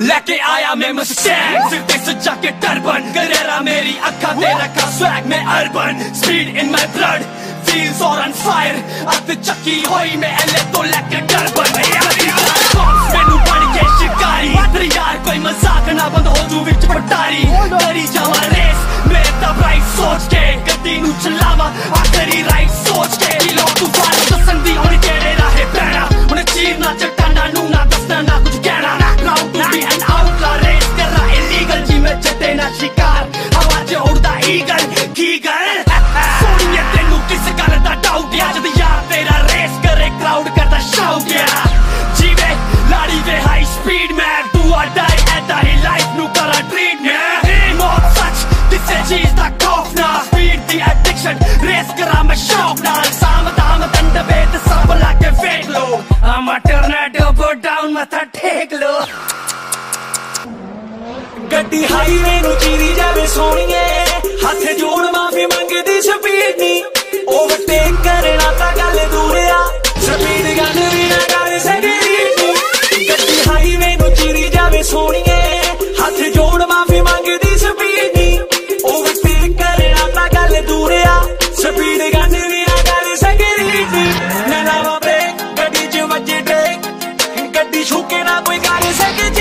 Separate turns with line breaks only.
लेके आया मैं मुस्टैंग सिर्फ़ सजा के टर्बन, गरेरा मेरी अखा दे रखा स्वैग में urban speed in my blood feels और ऑन फायर अत चक्की होई मैं एले तो लेके टर्बन। के शिकारी। यार कोई मज़ाक ना बंद हो विच पटारी। जावा रेस मेरे राइट सोच के चलावा। राइट सोच के तू फाड़ तस्करा लाके फेंक लो। हम टर्नेडो लो।
गड्डी हाईवे नु चीरी जावे सोनिए। Bitch, who can I bring? God second